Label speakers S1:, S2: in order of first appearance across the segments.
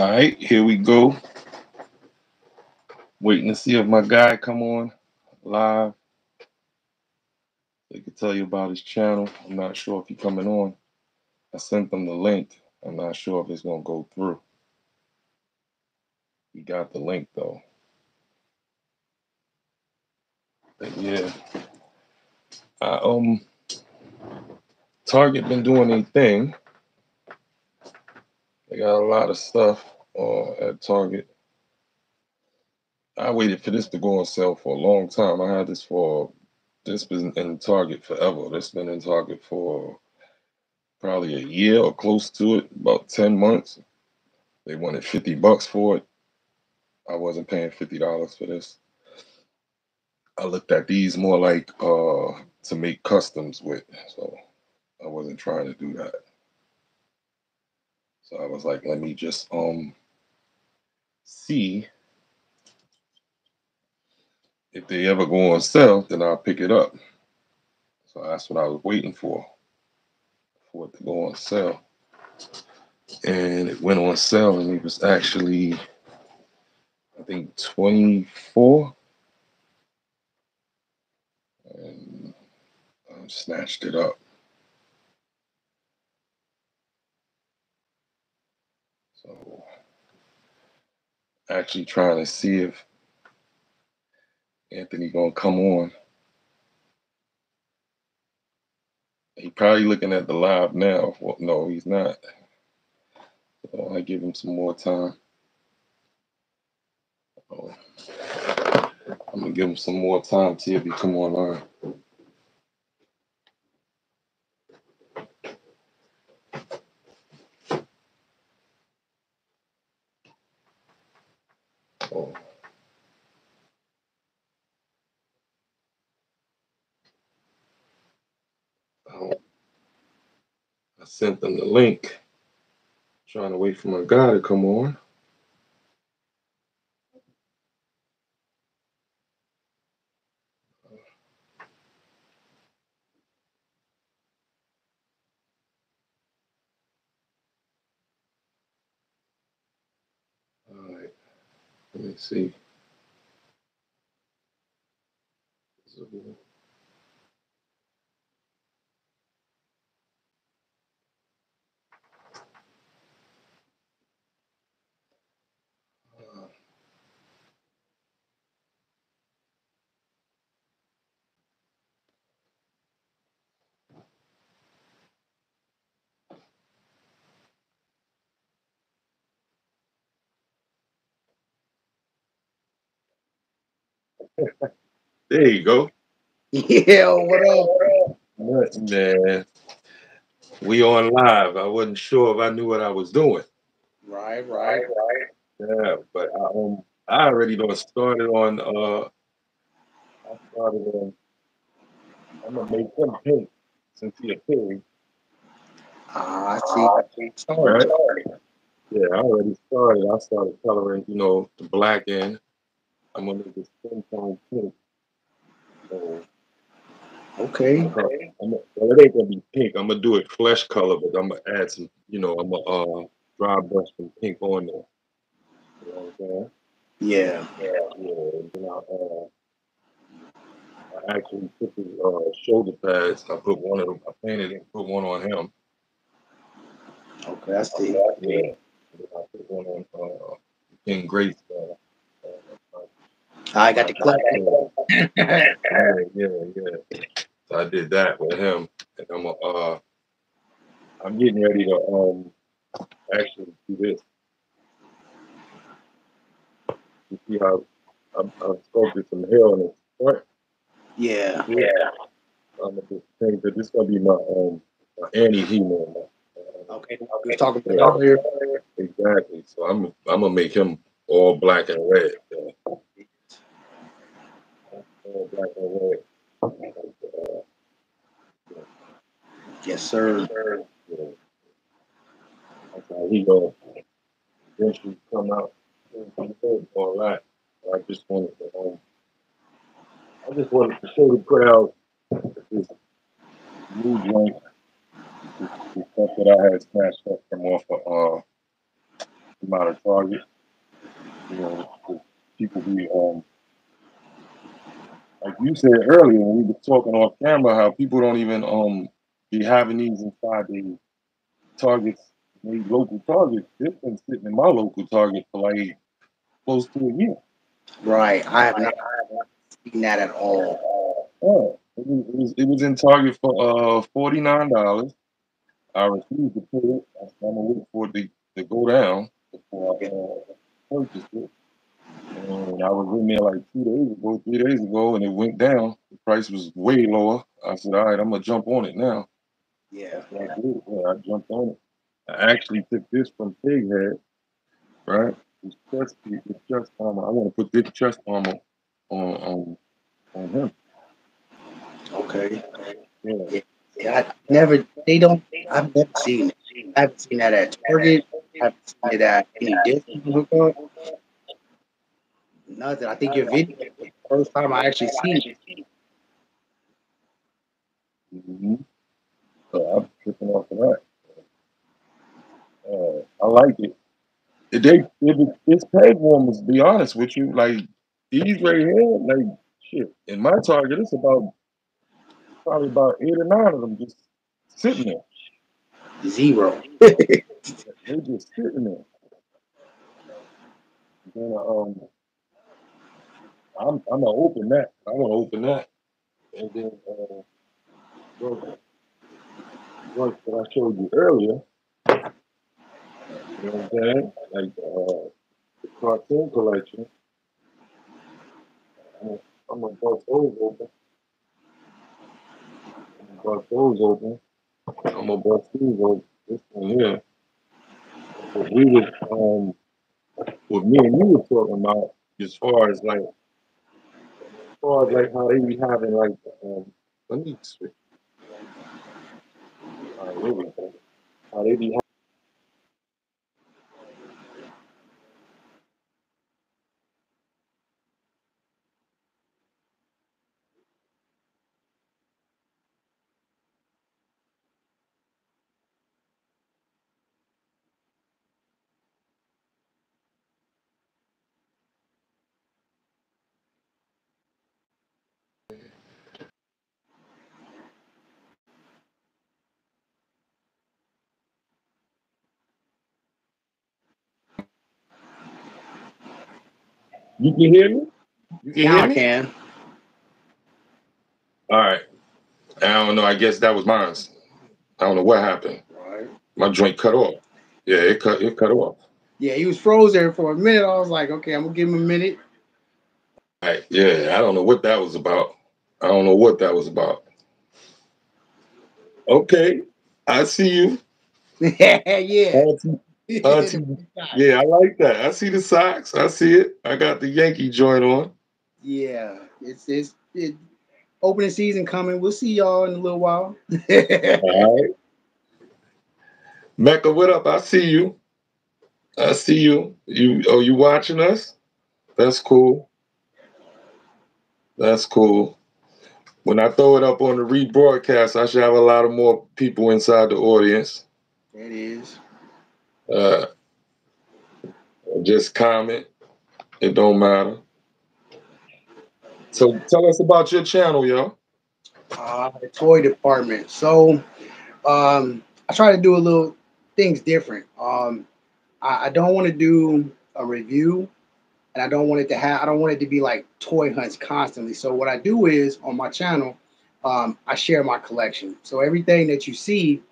S1: All right, here we go. Waiting to see if my guy come on live. They can tell you about his channel. I'm not sure if he's coming on. I sent them the link. I'm not sure if it's gonna go through. He got the link though. But yeah. I, um Target been doing a thing. They got a lot of stuff uh, at Target. I waited for this to go on sale for a long time. I had this for this been in Target forever. This been in Target for probably a year or close to it, about 10 months. They wanted 50 bucks for it. I wasn't paying $50 for this. I looked at these more like uh to make customs with. So I wasn't trying to do that. So I was like, let me just um see if they ever go on sale, then I'll pick it up. So that's what I was waiting for, for it to go on sale. And it went on sale and it was actually, I think 24. And I snatched it up. So actually trying to see if Anthony gonna come on. He probably looking at the live now. Well, no, he's not. So I give him some more time. I'm gonna give him some more time to if he come online. Sent them the link. Trying to wait for my guy to come on. All right, let me see. Zoom. Uh, There you go.
S2: Yeah, what up?
S1: What, Man, we on live. I wasn't sure if I knew what I was doing.
S2: Right, right, right.
S1: Yeah, but I, um, I already done started on. Uh, I started on. I'm gonna make him pink since he a pig.
S2: Ah, I see. I see.
S1: Right. Yeah, I already started. I started coloring, you know, the black in. I'm gonna make the skin tone pink. So,
S2: Okay.
S1: I'm gonna- well, it ain't gonna be pink. I'm gonna do it flesh color, but I'm gonna add some, you know, I'm gonna uh, dry brush some pink on there. You know what I'm saying?
S2: Yeah.
S1: Yeah, yeah. And then I, uh, I actually put the uh, shoulder pads. I put one of them. I painted and put one on him.
S2: Okay, I see.
S1: Yeah. I put one on uh, King Grace. Uh,
S2: I got the clip.
S1: yeah, yeah. So I did that with him, and I'm uh, I'm getting ready to um actually do this. You see how I'm, I'm sculpted some hair on his front.
S2: Yeah.
S1: Yeah. I'm gonna just change it. This is gonna be my um my Annie He-Man.
S2: Okay. I was talking about earlier.
S1: Exactly. So I'm I'm gonna make him all black and red. Yeah. All black and red. Uh,
S2: Yes, sir.
S1: yeah. That's how he gonna eventually come out. All that. I just wanted to um, I just wanted to show the crowd this new joint, the stuff that I had smashed up from off of uh out of Target. You know, people be um like you said earlier when we were talking off camera how people don't even um be having these inside the targets, these local targets. This been sitting in my local target for like close to a year.
S2: Right. I have not seen that at all.
S1: Oh, it was, it was, it was in Target for uh forty nine dollars. I refused to pay it. I'm gonna wait for it to, to go down before I uh, purchased it. And I was in there like two days ago, three days ago, and it went down. The price was way lower. I said, all right, I'm gonna jump on it now.
S2: Yeah.
S1: I. Yeah, I jumped on it. I actually took this from Pighead, right? It's chest, it's chest armor. I want to put this chest armor on on on him.
S2: Okay.
S1: Yeah.
S2: Yeah, I never. They don't. I've never seen it. I haven't seen that at Target. I haven't seen it at any Disney hookup. Nothing. I think your video first time I actually seen it.
S1: hmm So I'm tripping off of that. Uh, I like it. It- They, it, it's peg warmers. To be honest with you, like these right here, like shit. In my target, it's about probably about eight or nine of them just sitting there.
S2: Zero.
S1: They just sitting there. Then um, I'm I'm gonna open that. I'm gonna open that, and then uh, work, that I showed you earlier. You know what I'm saying? Like uh, the cartoon collection. I'm gonna, bust those open. I'm gonna bust those open. I'm gonna bust these open. This one here. What we was um, what me and you were talking about, as far as like, far as like how they be having like, um, let me switch. Go. How they be You can hear me? You can
S2: Now
S1: hear
S2: I
S1: me?
S2: can.
S1: All right. I don't know. I guess that was mine. I don't know what happened.
S2: Right.
S1: My joint cut off. Yeah, it cut. It cut off.
S2: Yeah, he was froze there for a minute. I was like, okay, I'm gonna give him a minute.
S1: Right. Yeah, I don't know what that was about. I don't know what that was about. Okay, I see you.
S2: yeah.
S1: Yeah, I like that. I see the socks. I see it. I got the Yankee joint on.
S2: Yeah, it's it's it, opening season coming. We'll see y'all in a little while.
S1: All right. Mecca, what up? I see you. I see you. You are you watching us? That's cool. That's cool. When I throw it up on the rebroadcast, I should have a lot of more people inside the audience.
S2: it is.
S1: Uh, just comment. It don't matter. So tell us about your channel, yo.
S2: Uh, the toy department. So um, I try to do a little things different. Um, I, I don't want to do a review, and I don't want it to have. I don't want it to be like toy hunts constantly. So what I do is on my channel, um, I share my collection. So everything that you see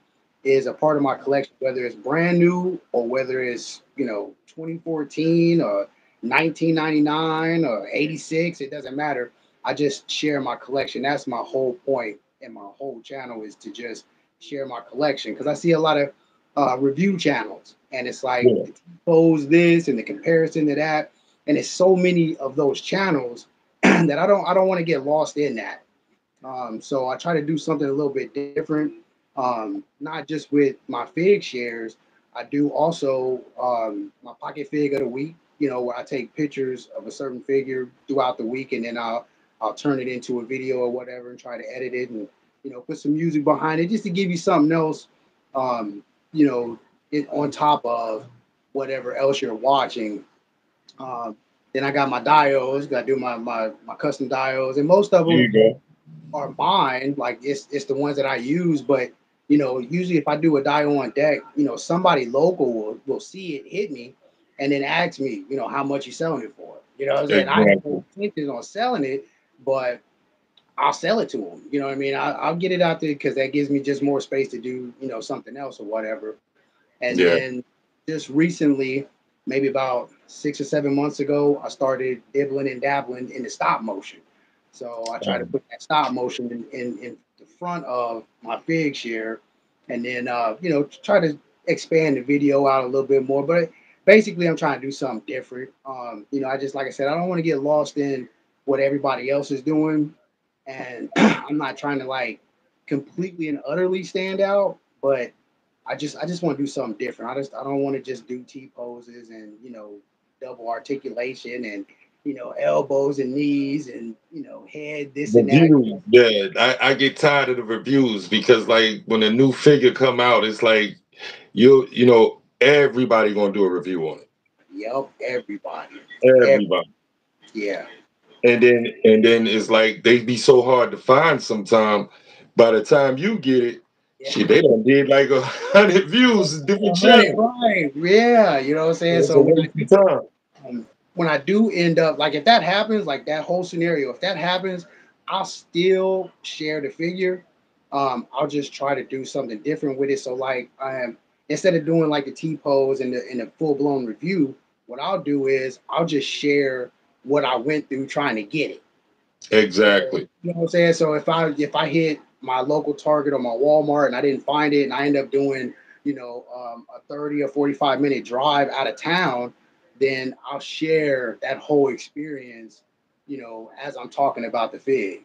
S2: is a part of my collection, whether it's brand new or whether it's you know 2014 or 1999 or 86. It doesn't matter. I just share my collection. That's my whole and my whole channel is to just share my collection because I see a lot of uh, review channels and it's like
S1: Yeah.
S2: the pose this and the comparison to that, and it's so many of those channels that I don't I don't want to get lost in that. Um, so I try to do something a little bit different, um, not just with my fig shares. I do also um, my pocket fig of the week. You know, where I take pictures of a certain figure throughout the week, and then I'll I'll turn it into a video or whatever, and try to edit it and you know put some music behind it just to give you something else. Um, you know, it on top of whatever else you're watching. Um, then I got my diodes, got to do my, my my custom diodes, and most of them are mine. Like it's it's the ones that I use, but you know, usually if I do a die on deck, you know, somebody local will, will see it hit me and then ask me, you know, how much you selling it for. You know, I'm saying I have no intentions on selling it, but I'll sell it to them. You know what I mean? I, will get it out there because that gives me just more space to do, you know, something else or whatever. And yeah. then just recently, maybe about six or seven months ago, I started dibbling and dabbling in the stop motion. So I try to put that stop motion in, in, in the front of my fig share and then, uh, you know, try to expand the video out a little bit more. But basically, I'm trying to do something different. Um, you know, I just, like I said, I don't want to get lost in what everybody else is doing. And I'm not trying to like completely and utterly stand out, but I just I just want to do something different. I just I don't want to just do T poses and you know double articulation and you know elbows and knees and you know head this and that.
S1: Yeah, I, I get tired of the reviews because like when a new figure come out, it's like you you know everybody gonna do a review on it.
S2: Yep, everybody.
S1: Everybody. everybody.
S2: Yeah.
S1: And then and then it's like they be so hard to find sometime. By the time you get it, yeah. Shit, they done did like a hundred views, different channels.
S2: Right, yeah, you know what I'm saying. so when, um, when I do end up like if that happens, like that whole scenario, if that happens, I'll still share the figure. Um, I'll just try to do something different with it. So like I am instead of doing like the T pose and the in a full blown review, what I'll do is I'll just share what I went through trying to get it.
S1: Exactly.
S2: You know what I'm saying? So if I if I hit my local Target or my Walmart and I didn't find it, and I end up doing, you know, um, a 30 or 45 minute drive out of town, then I'll share that whole experience, you know, as I'm talking about the fig.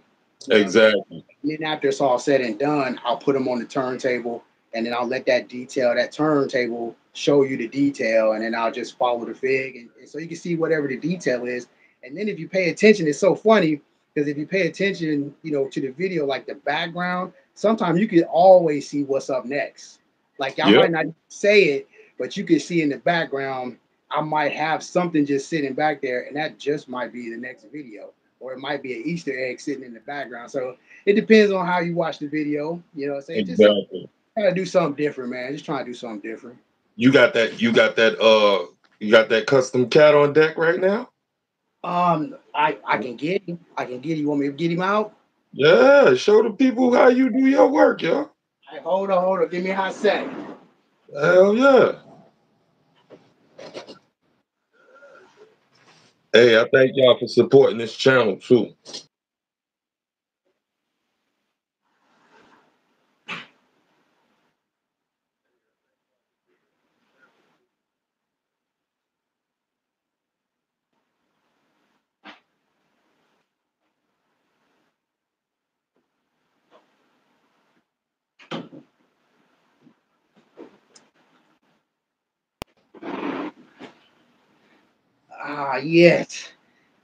S1: Exactly.
S2: And then after it's all said and done, I'll put them on the turntable and then I'll let that detail, that turntable show you the detail, and then I'll just follow the fig. And, and so you can see whatever the detail is. And then if you pay attention, it's so funny because if you pay attention, you know, to the video, like the background, sometimes you can always see what's up next. Like I yep. might not say it, but you can see in the background, I might have something just sitting back there, and that just might be the next video, or it might be an Easter egg sitting in the background. So it depends on how you watch the video. You know, so exactly. just trying to do something different, man. Just trying to do something different.
S1: You got that? You got that? Uh, you got that custom cat on deck right now?
S2: Um, I I can get him. I can get him. You want me to get him out?
S1: Yeah, show the people how you do your work, yo.
S2: Hey, hold on, hold on. Give me a hot sec.
S1: Hell yeah. Hey, I thank y'all for supporting this channel too.
S2: Ah, yes.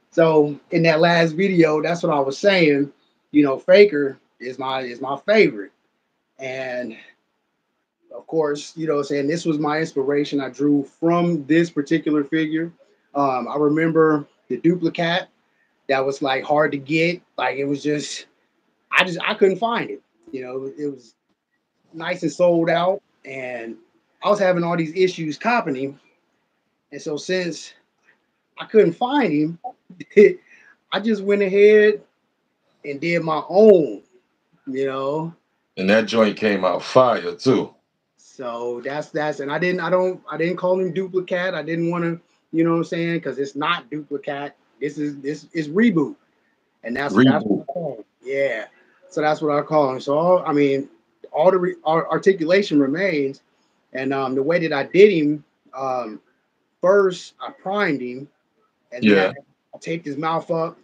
S2: So in that last video, that's what I was saying. You know, Faker is my is my favorite, and of course, you know, saying this was my inspiration. I drew from this particular figure. Um, I remember the duplicate that was like hard to get. Like it was just, I just I couldn't find it. You know, it was nice and sold out, and I was having all these issues copying. And so since I couldn't find him. I just went ahead and did my own, you know.
S1: And that joint came out fire too.
S2: So that's that's and I didn't I don't I didn't call him duplicate. I didn't want to, you know what I'm saying? Because it's not duplicate. This is this is reboot. And that's, reboot. that's what I call him. Yeah. So that's what I call him. So all, I mean, all the re, articulation remains. And um, the way that I did him, um, first I primed him and yeah. I, taped his mouth up,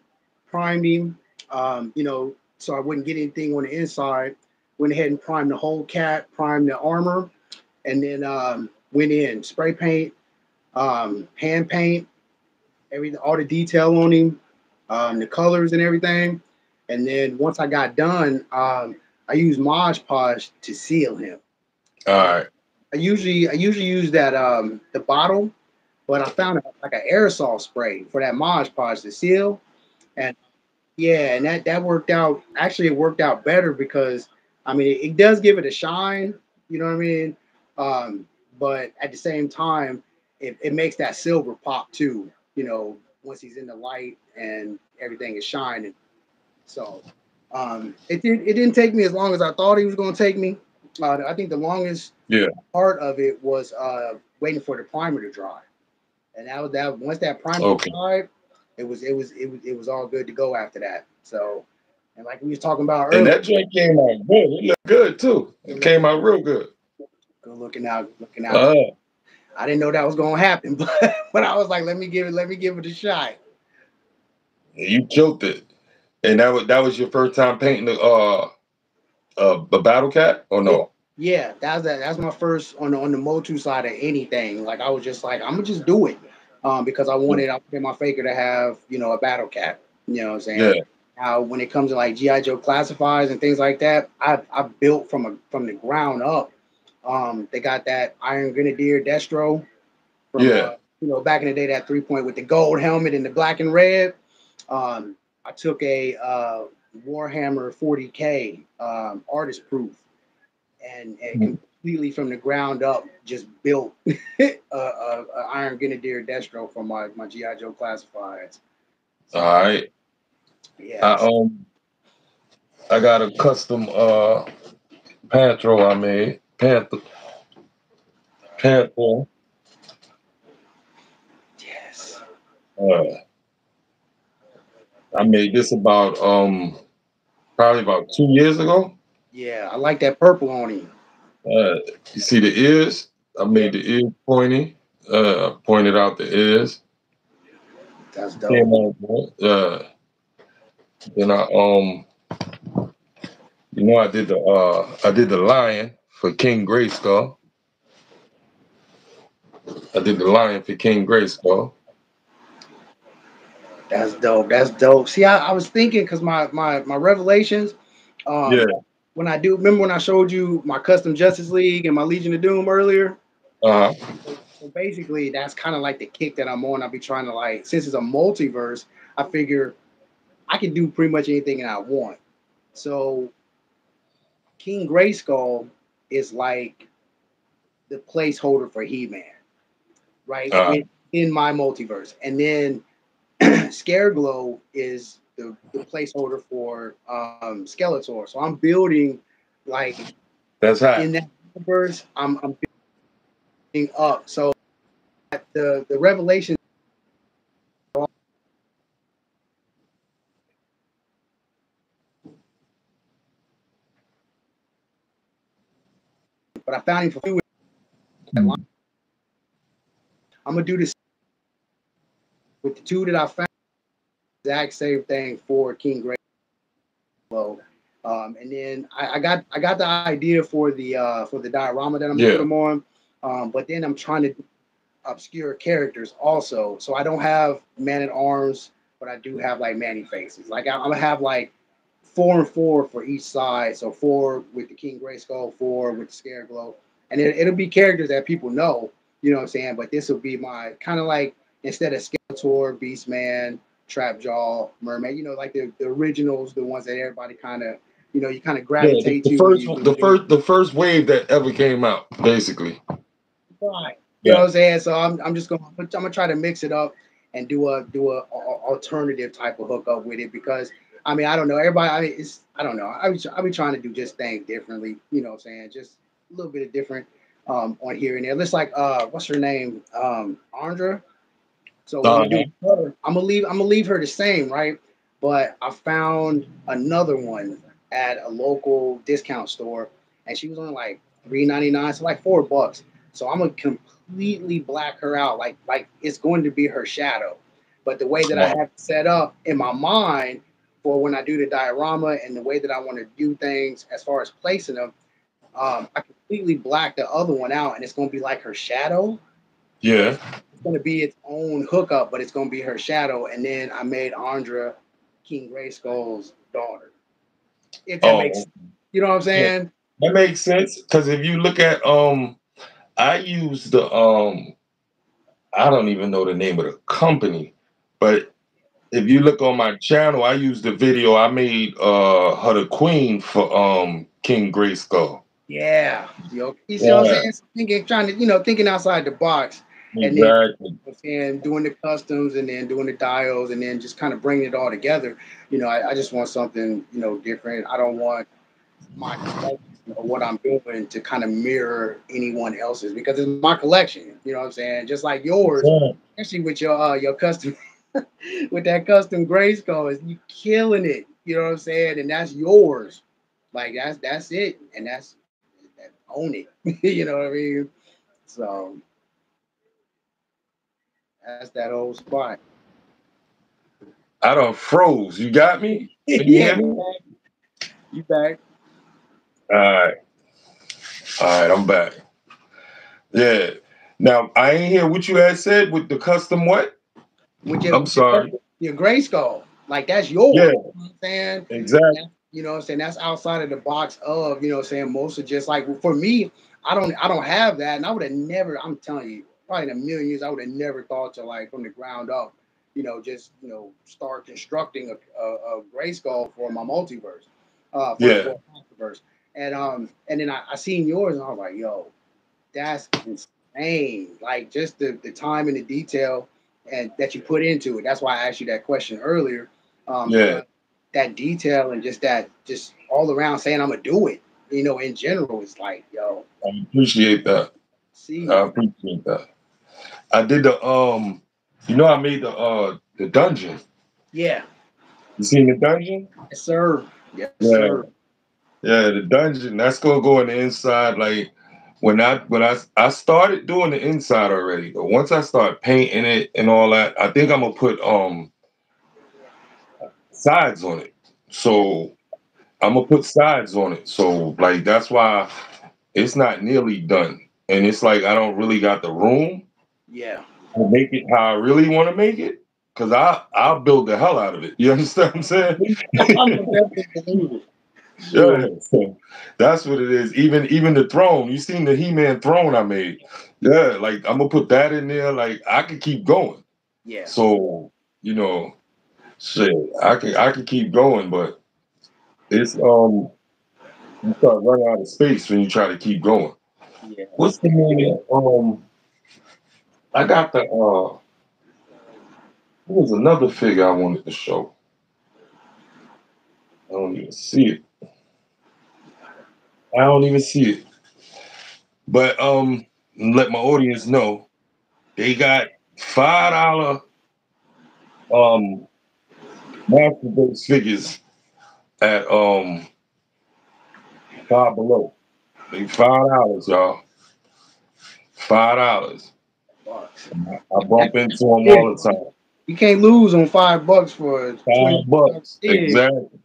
S2: primed him, um, you know, so I wouldn't get anything on the inside. Went ahead and primed the whole cat, primed the armor, and then um, went in spray paint, um, hand paint, everything, all the detail on him, um, the colors and everything. And then once I got done, um, I used Mod Podge to seal him.
S1: All right.
S2: I usually I usually use that um the bottle, but I found like an aerosol spray for that Mod Podge to seal, and yeah, and that that worked out. Actually, it worked out better because I mean it, it does give it a shine. You know what I mean? Um, but at the same time, it, it makes that silver pop too. You know, once he's in the light and everything is shining. So um, it did. It didn't take me as long as I thought he was going to take me. Uh, I think the longest
S1: Yeah.
S2: part of it was uh, waiting for the primer to dry, and that was that. Once that primer
S1: Okay.
S2: dried, it was it was it was it was all good to go after that. So, and like we was talking about earlier, And
S1: that joint came out good. It looked good too. It came out real good.
S2: good looking out, looking out.
S1: Uh,
S2: I didn't know that was gonna happen, but but I was like, let me give it, let me give it a shot.
S1: you killed it. And that was that was your first time painting the uh uh a battle cat or no?
S2: Yeah, that's that. That's my first on the on the Motu side of anything. Like I was just like, I'm gonna just do it, um, because I wanted I wanted my faker to have you know a battle cat. You know what I'm saying?
S1: Yeah.
S2: Now when it comes to like GI Joe classifieds and things like that, I I built from a from the ground up. Um, they got that Iron Grenadier Destro. From,
S1: Yeah.
S2: uh, you know, back in the day, that three point with the gold helmet and the black and red. Um, I took a uh, Warhammer 40k um, artist proof and, and
S1: Mhm.
S2: completely from the ground up just built a, a, a Iron Grenadier Destro for my, my GI Joe classifieds.
S1: All right.
S2: Yeah,
S1: I um I got a custom uh Pantro I made. Panther. Panther.
S2: yes,
S1: Uh, I made this about um probably about two years ago.
S2: Yeah, I like that purple on him.
S1: Uh, you see the ears? I made the ears pointy. Uh, pointed out the ears.
S2: That's dope.
S1: Good. Uh, then I um, you know, I did the uh, I did the lion for King Grayskull. I did the lion for King Grayskull.
S2: That's dope. That's dope. See, I, I was thinking because my my my revelations. Um,
S1: Yeah.
S2: When I do, remember when I showed you my custom Justice League and my Legion of Doom earlier?
S1: Uh,
S2: So basically, that's kind of like the kick that I'm on. I'll be trying to like, since it's a multiverse, I figure I can do pretty much anything that I want. So King Grayskull is like the placeholder for He-Man, right?
S1: Uh-huh.
S2: in, in my multiverse, and then Scareglow is the, the placeholder for um, Skeletor. So I'm building like
S1: that's hot.
S2: in that universe, I'm, I'm building up. So the the revelation. But I found him for free. I'm gonna do this with the two that I found. Exact same thing for King Gray. Um, and then I, I got I got the idea for the uh, for the diorama that I'm
S1: Yeah.
S2: gonna put them on. Um, but then I'm trying to obscure characters also. So I don't have man at arms, but I do have like Man-E-Faces. Like I, I'm gonna have like four and four for each side. So four with the King Grayskull, four with the Scare Scareglow, and it, it'll be characters that people know. You know what I'm saying? But this will be my kind of like instead of Skeletor, Beastman, Trapjaw, Mer-Man. You know, like the, the originals, the ones that everybody kind of you know you kind of
S1: Yeah,
S2: gravitate
S1: the, the
S2: to.
S1: first
S2: you-
S1: the
S2: you do-
S1: first the first wave that ever came out, basically.
S2: Right. You know what I'm saying? So I'm, I'm just gonna I'm gonna try to mix it up and do a do a, a- alternative type of hookup with it because I mean I don't know everybody I mean, it's I don't know I be I be trying to do just things differently you know what I'm saying just a little bit of different um on here and there just like uh what's her name um Andra so when I do her, I'm gonna leave I'm gonna leave her the same right but I found another one at a local discount store and she was only like three ninety nine so like four bucks so I'm gonna completely black her out, like like it's going to be her shadow. But the way that I have it set up in my mind for when I do the diorama and the way that I want to do things as far as placing them, um, I completely black the other one out, and it's going to be like her shadow.
S1: Yeah.
S2: Going to be its own hookup, but it's going to be her shadow. And then I made Andra King Grayskull's daughter. If that
S1: Oh,
S2: makes, you know what I'm saying?
S1: that makes sense because if you look at um I use the um I don't even know the name of the company, but if you look on my channel, I use the video I made uh her the queen for um King Grayskull.
S2: Yeah. Yo, you see yeah. what I'm saying? Thinking trying to, you know, thinking outside the box. And exactly. then doing the customs and then doing the dials and then just kind of bringing it all together. You know, I, I just want something, you know, different. I don't want my you know, what I'm doing to kind of mirror anyone else's because it's my collection. You know what I'm saying? Just like yours, yeah. especially with your uh, your custom with that custom Grayskull, is you killing it. You know what I'm saying? And that's yours. Like that's that's it, and that's that, own it. you know what I mean? So that's that old spot.
S1: I don't froze. You got me? yeah.
S2: You back?
S1: All right. All right, I'm back. Yeah. Now I ain't hear what you had said with the custom what?
S2: With your, I'm sorry. Your, your Grayskull. Like that's yours. Yeah. You know I'm saying?
S1: Exactly.
S2: you know I'm saying? That's outside of the box of, you know I'm saying, most of just like for me, I don't I don't have that. And I would have never, I'm telling you, probably in a million years, I would have never thought to like from the ground up, you know, just you know, start constructing a, a, a Grayskull for my multiverse. Uh for,
S1: yeah.
S2: Multiverse. And um, and then I, I seen yours, and I was like, yo, that's insane. Like just the the time and the detail and that you put into it. That's why I asked you that question earlier. Um,
S1: yeah.
S2: That detail and just that, just all around saying I'm gonna do it. You know, in general, it's like, yo.
S1: I appreciate that. See, I appreciate that. I did the um, you know, I made the uh the dungeon.
S2: Yeah.
S1: You seen the dungeon?
S2: Yes, sir. Yes, yeah. sir.
S1: Yeah, the dungeon. That's gonna go in the inside. Like when I when I I started doing the inside already, but once I start painting it and all that, I think I'm gonna put um sides on it. So I'm gonna put sides on it. So like that's why it's not nearly done. And it's like I don't really got the room.
S2: Yeah.
S1: To make it how I really want to make it. Cause I I'll build the hell out of it. You understand what I'm saying? Yeah, so that's what it is. Even even the throne. You seen the He-Man throne I made? Yeah, like I'm gonna put that in there. Like I could keep going.
S2: Yeah.
S1: So you know, shit, I can I can keep going, but it's um you start running out of space when you try to keep going.
S2: Yeah.
S1: What's the name? Um, I got the uh. There was another figure I wanted to show. I don't even see it. I don't even see it. But um, let my audience know they got five dollar um Masterverse figures at um five below. They five dollars, y'all. Five dollars. I bump into them all the time.
S2: You can't lose on five bucks for
S1: five bucks. Exactly.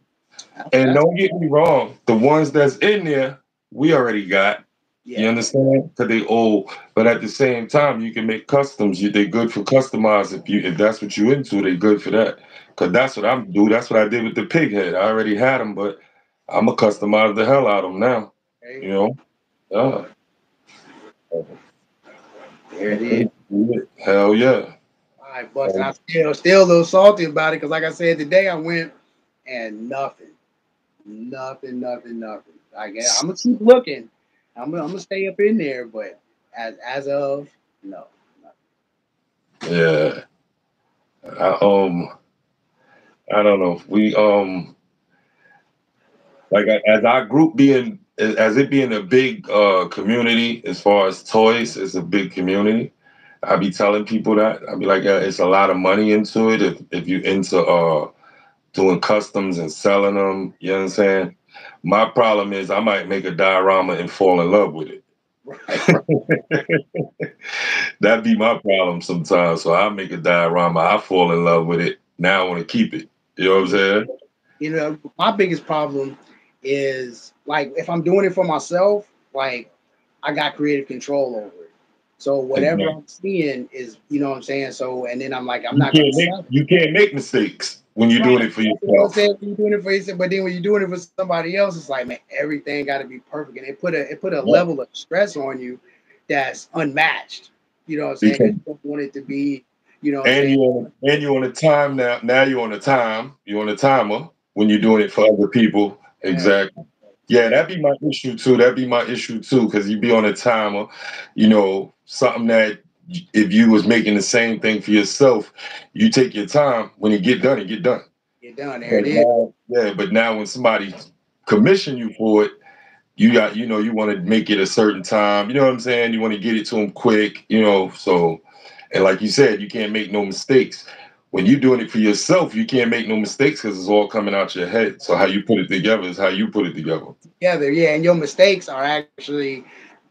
S1: And don't get me wrong, the ones that's in there, we already got. Yeah. You understand? Because they old, but at the same time, you can make customs. You they good for customized if you if that's what you into. They good for that. Cause that's what I'm do. That's what I did with the pig head. I already had them, but I'm gonna customize the hell out of them now. You know? Yeah.
S2: There it is.
S1: Hell yeah.
S2: All right, but I'm still still a little salty about it because, like I said today, I went and nothing, nothing, nothing, nothing. I guess I'm gonna keep looking. I'm gonna, I'm gonna stay up in there, but as as of no.
S1: Yeah. I, um, I don't know. We um, like as our group being as it being a big uh community as far as toys, it's a big community. I be telling people that I be like, yeah, it's a lot of money into it if if you into uh doing customs and selling them. You know what I'm saying? My problem is I might make a diorama and fall in love with it. That'd be my problem sometimes. So I make a diorama, I fall in love with it. Now I want to keep it. You know what I'm saying?
S2: You know, my biggest problem is like if I'm doing it for myself, like I got creative control over. So whatever. I'm seeing is, you know what I'm saying? So and then I'm like, I'm
S1: you
S2: not
S1: can't make, you can't make mistakes when you're right. doing it for yourself. You know what
S2: I'm You're doing it for yourself, but then when you're doing it for somebody else, it's like, man, everything got to be perfect, and it put a it put a yeah. level of stress on you that's unmatched. You know what I'm saying?
S1: Because-
S2: You don't want it to be, you know,
S1: And
S2: saying?
S1: you on and you're on a time now. Now you're on a time. You're on a timer when you're doing it for other people.
S2: Yeah.
S1: Exactly. Yeah, that'd be my issue too. That'd be my issue too, because you'd be on a timer. You know, something that if you was making the same thing for yourself, you take your time. When it get done, it get done.
S2: You're done. There it
S1: But
S2: is.
S1: yeah, but now when somebody commission you for it, you got you know you want to make it a certain time. You know what I'm saying? You want to get it to them quick. You know, so and like you said, you can't make no mistakes. When you're doing it for yourself, you can't make no mistakes because it's all coming out your head. So how you put it together is how you put it together.
S2: Together. Yeah, and your mistakes are actually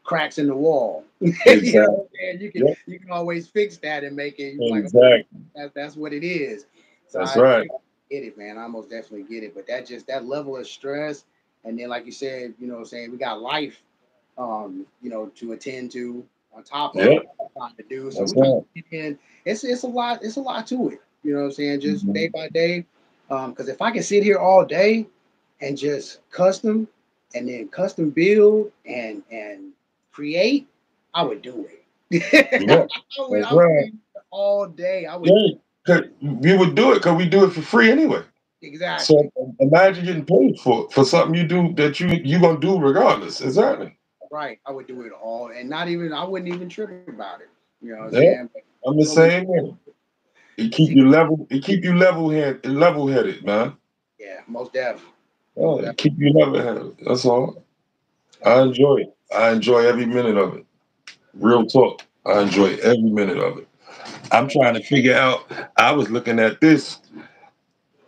S2: cracks in the wall. you know what You can
S1: Yep.
S2: you can always fix that and make it like
S1: Exactly.
S2: that's that's what it is. So
S1: That's
S2: I
S1: right.
S2: get it, man. I almost definitely get it. But that just that level of stress, and then like you said, you know, what I'm saying we got life, um, you know, to attend to on top of
S1: Yep.
S2: trying to do. So we
S1: right.
S2: and it's it's a lot. It's a lot to it. You know what I'm saying? Just
S1: Mhm.
S2: day by day. Um, because if I can sit here all day and just custom and then custom build and and create, I would do it.
S1: Yeah.
S2: I would, I would
S1: right.
S2: do it all day. I would
S1: Yeah, 'cause we would do it because we do it for free anyway.
S2: exactly
S1: So imagine getting paid for for something you do that you you gonna do regardless. Exactly.
S2: right. I would do it all, and not even I wouldn't even trip about it. You know what I'm
S1: Yeah.
S2: saying?
S1: I'm the same way. It keep you level. It keep you level head, level headed, man.
S2: yeah, most def.
S1: Oh, it keep you level headed. That's all. I enjoy it. I enjoy every minute of it. Real talk. I enjoy every minute of it. I'm trying to figure out. I was looking at this.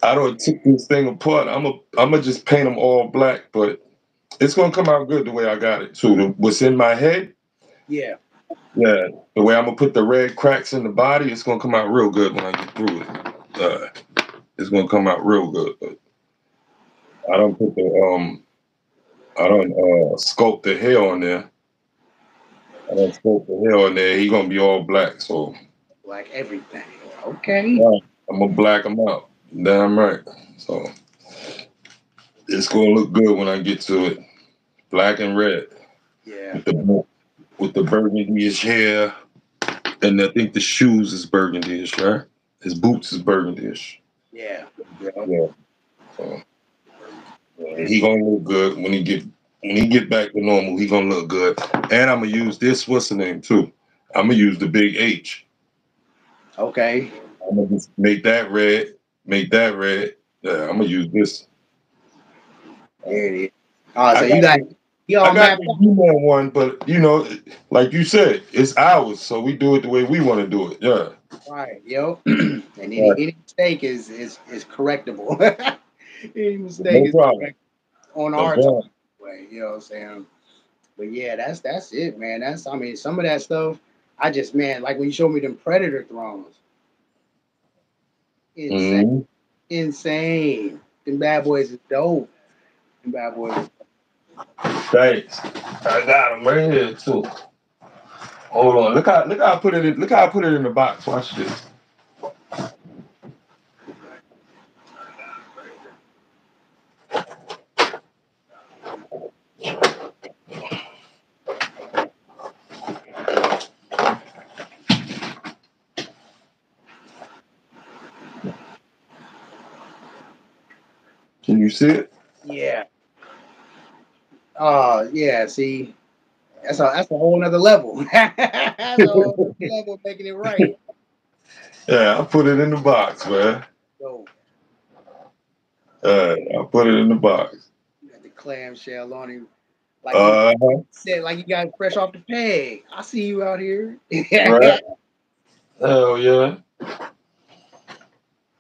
S1: I don't took this thing apart. I'm a. I'm gonna just paint them all black, but it's gonna come out good the way I got it too. The, what's in my head,
S2: Yeah,
S1: yeah. The way I'm gonna put the red cracks in the body, it's gonna come out real good when I get through it. Uh, it's gonna come out real good. I don't put the um. I don't uh sculpt the hair on there. I don't sculpt the hair on there. He gonna be all black, so
S2: like everything. Okay.
S1: I'm gonna black him out. Damn right. So it's gonna look good when I get to it. Black and red
S2: Yeah.
S1: with the with the burgundy-ish hair, and I think the shoes is burgundy-ish, right? His boots is burgundy-ish.
S2: Yeah. Yeah.
S1: Yeah. So yeah, he gonna look good when he get when he get back to normal. He gonna look good, and I'm gonna use this. What's the name too? I'm gonna use the big H.
S2: Okay.
S1: I'm gonna just make that red, make that red. Yeah, I'm gonna use this.
S2: There it is. Oh, so
S1: I
S2: you
S1: got-
S2: got you all
S1: I got the human one, but you know, like you said, it's ours, so we do it the way we want to do it. Yeah,
S2: Right, yo. and any,
S1: Right.
S2: any mistake is is is correctable. any mistake
S1: No
S2: is
S1: problem.
S2: correctable on our
S1: problem.
S2: way. You know what I'm saying? But yeah, that's that's it, man. That's I mean, some of that stuff. I just man, like when you showed me them predator thrones. Insane,
S1: Mhm.
S2: insane. Them bad boys is dope. Them bad boys.
S1: Thanks. I got them right here too. Hold on. Look how look how I put it in. Look how I put it in the box. Watch this. See it?
S2: Yeah. Uh yeah, see. That's a that's a whole nother level. that's a whole level making it right.
S1: Yeah, I put it in the box, man.
S2: So
S1: Uh, I put it in the box.
S2: you got the clamshell on him. Like
S1: Uh,
S2: you said, like you got fresh off the peg. I see you out here.
S1: right. Hell yeah.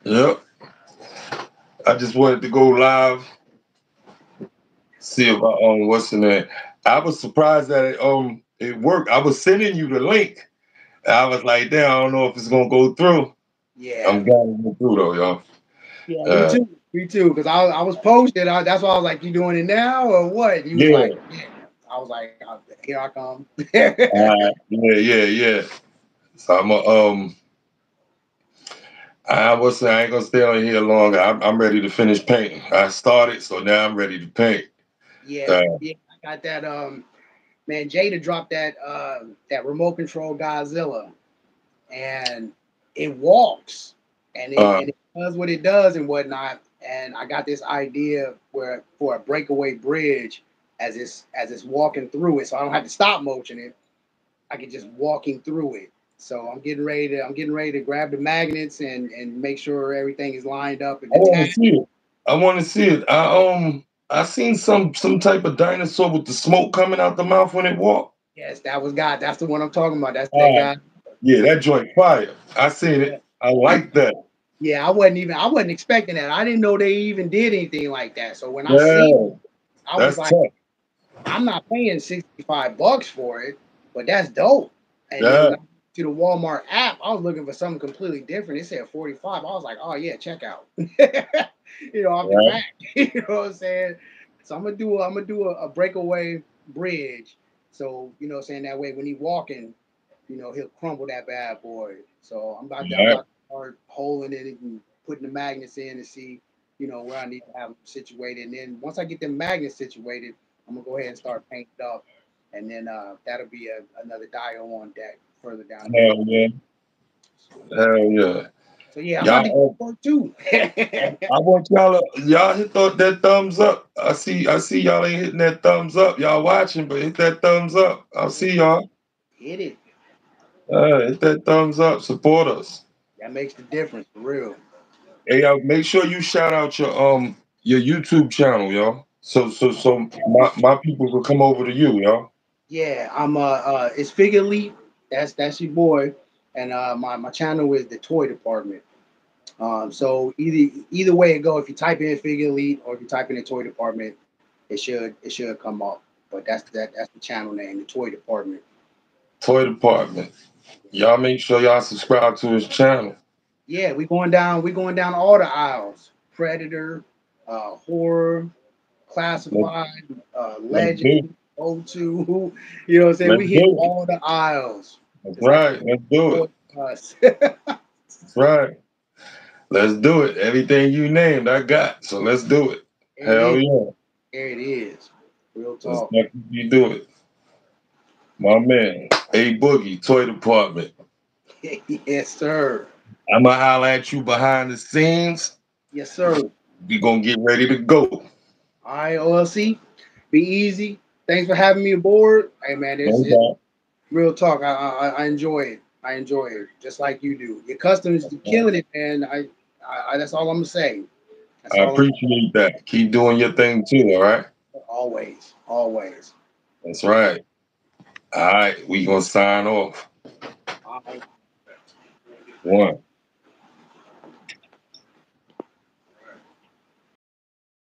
S1: Yep. I just wanted to go live. See if I um what's the name. I was surprised that it um it worked. I was sending you the link. I was like, damn, I don't know if it's gonna go through.
S2: Yeah.
S1: I'm glad it went through though, y'all.
S2: yeah,
S1: uh,
S2: me too. Me too. Because I, was- I was posted. I, that's why I was like, "You doing it now or what?" You was
S1: Yeah.
S2: like, yeah. I was like, "Uh, "Here I come."
S1: Uh, yeah, yeah, yeah. So I'm a, um I was saying I ain't gonna stay on here long. I'm, I'm ready to finish painting. I started, so now I'm ready to paint.
S2: yeah,
S1: Uh,
S2: yeah. I got that. Um, man, Jada dropped that uh, that remote control Godzilla, and it walks, and it,
S1: Uh.
S2: and it does what it does and whatnot. And I got this idea where for a breakaway bridge, as it's as it's walking through it, so I don't have to stop motion it. I can just walking through it. So I'm getting ready to I'm getting ready to grab the magnets and and make sure everything is lined up and
S1: I want to see it. I want to see it. I um I seen some some type of dinosaur with the smoke coming out the mouth when it walked.
S2: Yes, that was God. That's the one I'm talking about. That's that
S1: Oh.
S2: guy.
S1: Yeah, that joint fire. I seen it. I like that.
S2: Yeah, I wasn't even I wasn't expecting that. I didn't know they even did anything like that. So when I
S1: Yeah,
S2: see I was like,
S1: tough.
S2: I'm not paying 65 bucks for it, but that's dope. And
S1: Yeah.
S2: To the Walmart app, I was looking for something completely different. It said 45. I was like, oh yeah, check out. you know, off the back. you know what I'm saying? So I'm gonna do a, I'm gonna do a, a breakaway bridge. So, you know what I'm saying? That way when he walking, you know, he'll crumble that bad boy. So I'm about to, I'm about to start holding it and putting the magnets in to see, you know, where I need to have them situated. And then once I get the magnets situated, I'm gonna go ahead and start painting up, and then uh, that'll be a, another dio on deck further down. the
S1: Hell yeah. Hell yeah.
S2: So yeah, I'm
S1: Y'all-
S2: about to get to work too.
S1: I want y'all to, y'all hit th- that thumbs up. I see I see y'all ain't hitting that thumbs up. Y'all watching, but hit that thumbs up. I'll see y'all.
S2: Hit it.
S1: Uh, hit that thumbs up. Support us.
S2: That makes the difference for real.
S1: Hey, y'all, make sure you shout out your um your YouTube channel, y'all. So so so my, my people will come over to you, y'all.
S2: Yeah, I'm uh, uh it's Figure Elite. That's that's your boy, and uh my, my channel is the Toy Department. Um, so either either way it go, if you type in Figure Elite or if you type in the Toy Department, it should it should come up. But that's that that's the channel name, the Toy Department.
S1: Toy Department. Y'all make sure y'all subscribe to his channel.
S2: Yeah, we going down. We going down all the aisles. Predator, uh, horror, classified, uh, legend, O2. You know what I'm saying?
S1: Let's
S2: we hit all the aisles.
S1: Right. Let's do it. Oh, right. Let's do it. Everything you named, I got. So let's do it. Hell yeah.
S2: There it is. Real talk.
S1: definitely do it. My man, A Boogie, Toy Department.
S2: yes, sir.
S1: I'ma holler at you behind the scenes.
S2: Yes, sir.
S1: We gonna get ready to go.
S2: All right, OLC. Be easy. Thanks for having me aboard. Hey, man,
S1: Okay.
S2: Real talk. I, I I enjoy it. I enjoy it just like you do. Your customers you killing it, man. I, I, I that's all I'm gonna say. That's
S1: I appreciate that. Keep doing your thing too, all right?
S2: always, always.
S1: That's right. All right, we gonna sign off.
S2: Right.
S1: One.